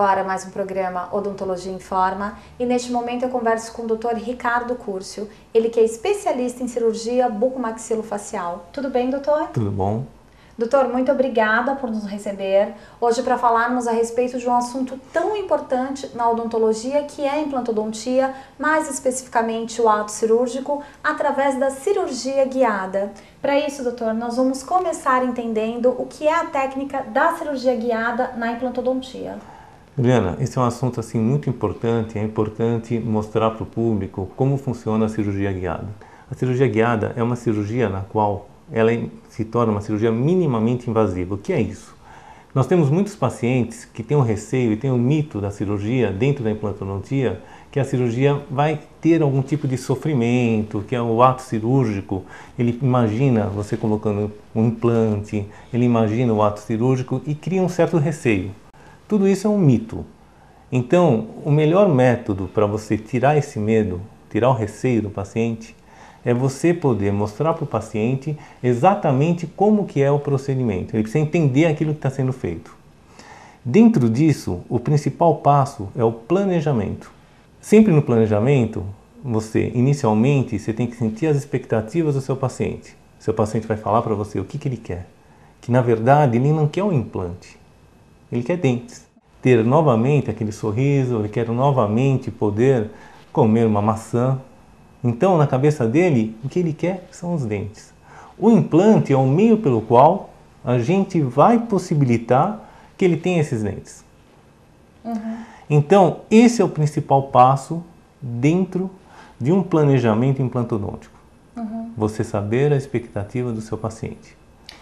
Agora mais um programa Odontologia em Forma e neste momento eu converso com o Dr. Ricardo Curcio, ele que é especialista em cirurgia bucomaxilofacial. Tudo bem, doutor? Tudo bom. Doutor, muito obrigada por nos receber hoje para falarmos a respeito de um assunto tão importante na odontologia que é a implantodontia, mais especificamente o ato cirúrgico, através da cirurgia guiada. Para isso, doutor, nós vamos começar entendendo o que é a técnica da cirurgia guiada na implantodontia. Juliana, esse é um assunto assim muito importante, é importante mostrar para o público como funciona a cirurgia guiada. A cirurgia guiada é uma cirurgia na qual ela se torna uma cirurgia minimamente invasiva. O que é isso? Nós temos muitos pacientes que têm o um receio e têm o um mito da cirurgia dentro da implantodontia, que a cirurgia vai ter algum tipo de sofrimento, que é o ato cirúrgico. Ele imagina você colocando um implante, ele imagina o ato cirúrgico e cria um certo receio. Tudo isso é um mito. Então, o melhor método para você tirar esse medo, tirar o receio do paciente, é você poder mostrar para o paciente exatamente como que é o procedimento. Ele precisa entender aquilo que está sendo feito. Dentro disso, o principal passo é o planejamento. Sempre no planejamento, você inicialmente você tem que sentir as expectativas do seu paciente. Seu paciente vai falar para você o que, que ele quer. Que na verdade ele não quer um implante, ele quer dentes. Ter novamente aquele sorriso, ele quer novamente poder comer uma maçã, então, na cabeça dele, o que ele quer são os dentes. O implante é o meio pelo qual a gente vai possibilitar que ele tenha esses dentes. Uhum. Então, esse é o principal passo dentro de um planejamento implantodôntico. Uhum. Você saber a expectativa do seu paciente.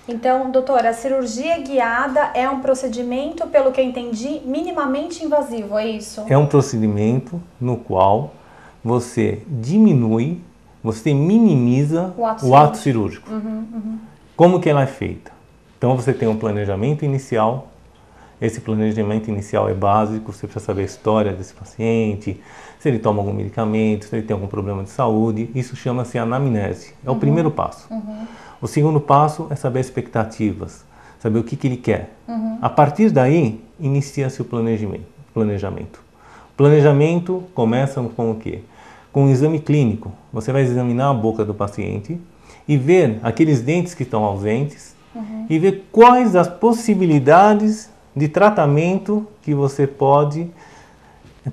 Então, doutora, a cirurgia guiada é um procedimento, pelo que eu entendi, minimamente invasivo, é isso? É um procedimento no qual você diminui, você minimiza o ato, o ato cirúrgico. Uhum, uhum. Como que ela é feita? Então você tem um planejamento inicial. Esse planejamento inicial é básico, você precisa saber a história desse paciente, se ele toma algum medicamento, se ele tem algum problema de saúde. Isso chama-se anamnese. É o uhum. primeiro passo. Uhum. O segundo passo é saber expectativas, saber o que, que ele quer. Uhum. A partir daí, inicia-se o planejamento. planejamento. Planejamento começa com o quê? Com um exame clínico. Você vai examinar a boca do paciente e ver aqueles dentes que estão ausentes uhum. e ver quais as possibilidades de tratamento que você pode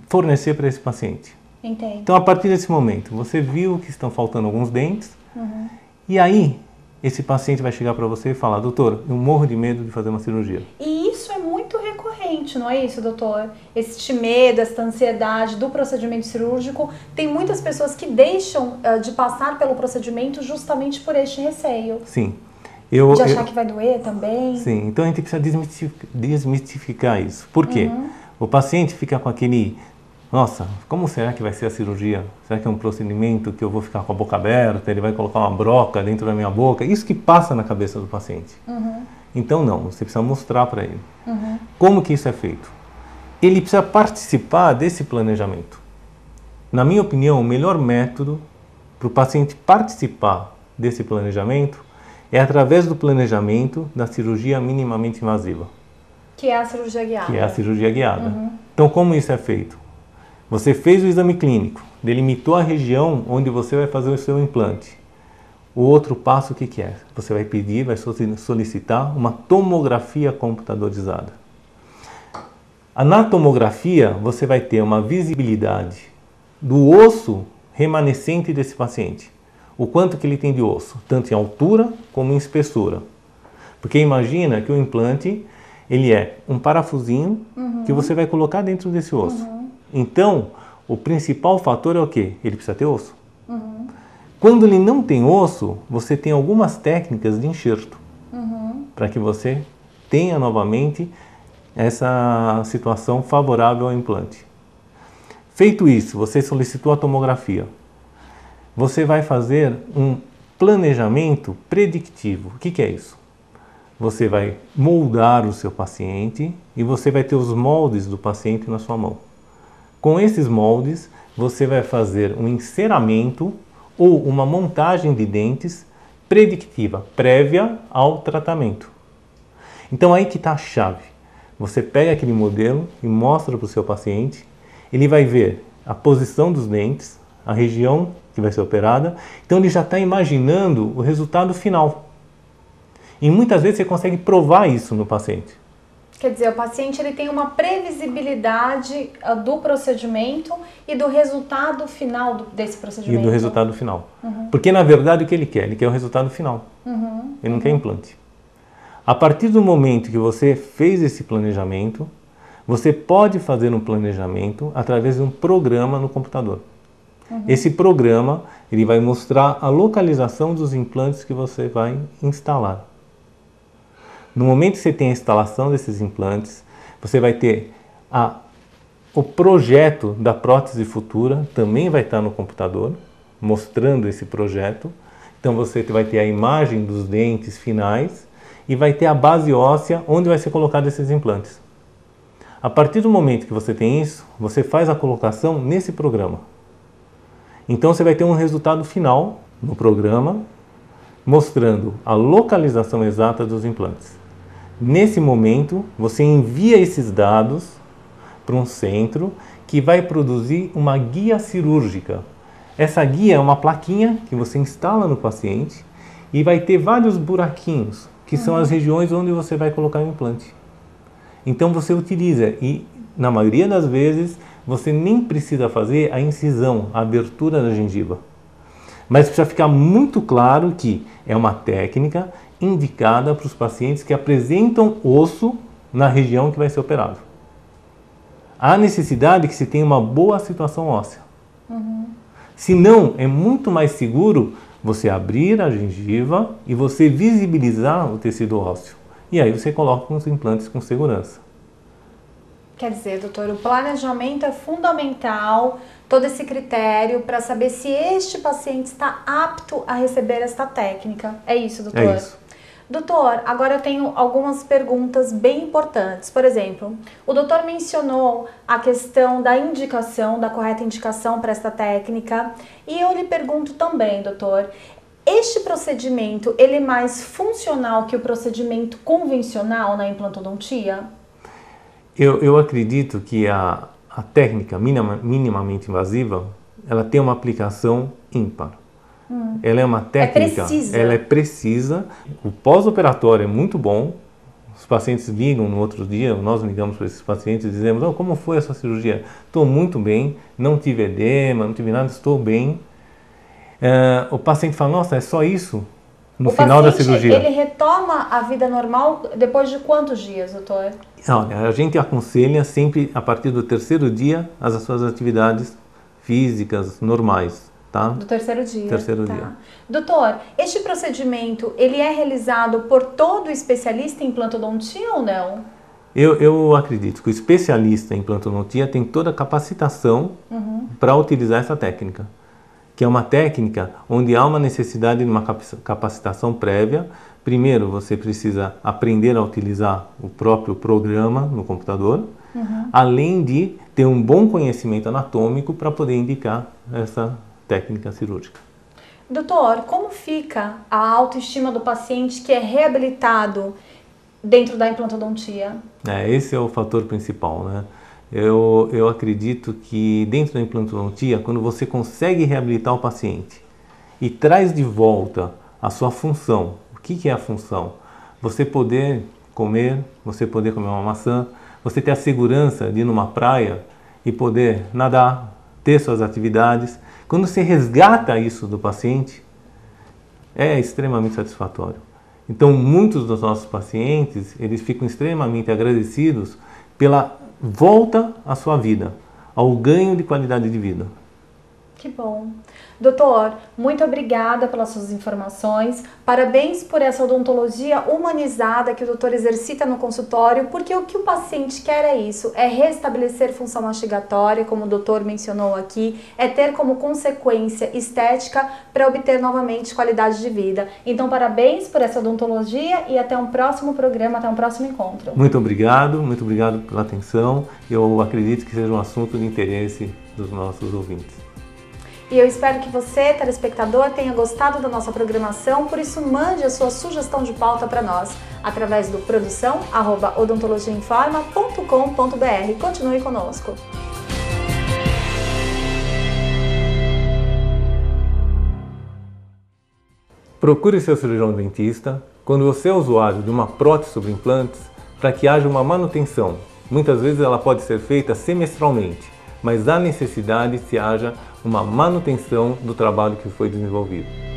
fornecer para esse paciente. Entendi. Então, a partir desse momento, você viu que estão faltando alguns dentes uhum. e aí esse paciente vai chegar para você e falar, doutor, eu morro de medo de fazer uma cirurgia. E isso é muito recorrente, não é isso, doutor? Este medo, esta ansiedade do procedimento cirúrgico, tem muitas pessoas que deixam uh, de passar pelo procedimento justamente por este receio. Sim. Eu, de achar eu, que vai doer também. Sim, então a gente precisa desmistificar, desmistificar isso. Por quê? Uhum. O paciente fica com aquele nossa, como será que vai ser a cirurgia? Será que é um procedimento que eu vou ficar com a boca aberta, ele vai colocar uma broca dentro da minha boca? Isso que passa na cabeça do paciente. Uhum. Então não, você precisa mostrar para ele. Uhum. Como que isso é feito? Ele precisa participar desse planejamento. Na minha opinião, o melhor método para o paciente participar desse planejamento é através do planejamento da cirurgia minimamente invasiva. Que é a cirurgia guiada. Que é a cirurgia guiada. Uhum. Então, como isso é feito? Você fez o exame clínico, delimitou a região onde você vai fazer o seu implante. O outro passo o que, que é? Você vai pedir, vai solicitar uma tomografia computadorizada. Na tomografia você vai ter uma visibilidade do osso remanescente desse paciente. O quanto que ele tem de osso, tanto em altura como em espessura. Porque imagina que o implante ele é um parafusinho uhum. que você vai colocar dentro desse osso. Uhum. Então, o principal fator é o que? Ele precisa ter osso. Uhum. Quando ele não tem osso, você tem algumas técnicas de enxerto uhum. para que você tenha novamente essa situação favorável ao implante. Feito isso, você solicitou a tomografia. Você vai fazer um planejamento predictivo. O que, que é isso? Você vai moldar o seu paciente e você vai ter os moldes do paciente na sua mão. Com esses moldes, você vai fazer um enceramento ou uma montagem de dentes predictiva, prévia ao tratamento. Então aí que está a chave. Você pega aquele modelo e mostra para o seu paciente, ele vai ver a posição dos dentes, a região que vai ser operada, então ele já está imaginando o resultado final. E muitas vezes você consegue provar isso no paciente. Quer dizer, o paciente ele tem uma previsibilidade ah, do procedimento e do resultado final desse procedimento. E do resultado final. Uhum. Porque na verdade o que ele quer? Ele quer o resultado final. Uhum. Ele não uhum. quer implante. A partir do momento que você fez esse planejamento, você pode fazer um planejamento através de um programa no computador. Uhum. Esse programa ele vai mostrar a localização dos implantes que você vai instalar. No momento que você tem a instalação desses implantes, você vai ter a, o projeto da prótese futura, também vai estar no computador, mostrando esse projeto. Então você vai ter a imagem dos dentes finais e vai ter a base óssea onde vai ser colocado esses implantes. A partir do momento que você tem isso, você faz a colocação nesse programa. Então você vai ter um resultado final no programa mostrando a localização exata dos implantes. Nesse momento, você envia esses dados para um centro que vai produzir uma guia cirúrgica. Essa guia é uma plaquinha que você instala no paciente e vai ter vários buraquinhos que são as regiões onde você vai colocar o implante. Então você utiliza e na maioria das vezes você nem precisa fazer a incisão, a abertura da gengiva. Mas precisa ficar muito claro que é uma técnica indicada para os pacientes que apresentam osso na região que vai ser operado. Há necessidade que se tenha uma boa situação óssea. Uhum. Se não, é muito mais seguro você abrir a gengiva e você visibilizar o tecido ósseo. E aí você coloca os implantes com segurança. Quer dizer, doutor, o planejamento é fundamental, todo esse critério para saber se este paciente está apto a receber esta técnica. É isso, doutor? É isso. Doutor, agora eu tenho algumas perguntas bem importantes. Por exemplo, o doutor mencionou a questão da indicação, da correta indicação para esta técnica, e eu lhe pergunto também, doutor, este procedimento, ele é mais funcional que o procedimento convencional na implantodontia? Eu, eu acredito que a, a técnica minima, minimamente invasiva, ela tem uma aplicação ímpar. Hum. Ela é uma técnica, é precisa. ela é precisa. O pós-operatório é muito bom. Os pacientes ligam no outro dia, nós ligamos para esses pacientes e dizemos: oh, como foi essa cirurgia? Estou muito bem, não tive edema, não tive nada, estou bem. Uh, o paciente fala: Nossa, é só isso? No o final da cirurgia. Ele retoma a vida normal depois de quantos dias, doutor? Olha, a gente aconselha sempre a partir do terceiro dia as suas atividades físicas normais tá? Do terceiro dia. Terceiro tá. dia. Doutor, este procedimento, ele é realizado por todo especialista em implantodontia ou não? Eu, eu acredito que o especialista em implantodontia tem toda a capacitação uhum. para utilizar essa técnica, que é uma técnica onde há uma necessidade de uma capacitação prévia. Primeiro, você precisa aprender a utilizar o próprio programa no computador, uhum. além de ter um bom conhecimento anatômico para poder indicar essa técnica cirúrgica. Doutor, como fica a autoestima do paciente que é reabilitado dentro da implantodontia? É, esse é o fator principal, né? Eu, eu acredito que dentro da implantodontia, quando você consegue reabilitar o paciente e traz de volta a sua função, o que, que é a função? Você poder comer, você poder comer uma maçã, você ter a segurança de ir numa praia e poder nadar, ter suas atividades, quando você resgata isso do paciente, é extremamente satisfatório. Então, muitos dos nossos pacientes, eles ficam extremamente agradecidos pela volta à sua vida, ao ganho de qualidade de vida. Que bom. Doutor, muito obrigada pelas suas informações. Parabéns por essa odontologia humanizada que o doutor exercita no consultório, porque o que o paciente quer é isso, é restabelecer função mastigatória, como o doutor mencionou aqui, é ter como consequência estética para obter novamente qualidade de vida. Então, parabéns por essa odontologia e até um próximo programa, até um próximo encontro. Muito obrigado, muito obrigado pela atenção. Eu acredito que seja um assunto de interesse dos nossos ouvintes. E eu espero que você, telespectador, tenha gostado da nossa programação, por isso mande a sua sugestão de pauta para nós através do produção@odontologiainforma.com.br. Continue conosco. Procure seu cirurgião dentista quando você é usuário de uma prótese sobre implantes para que haja uma manutenção. Muitas vezes ela pode ser feita semestralmente, mas há necessidade se haja uma manutenção do trabalho que foi desenvolvido.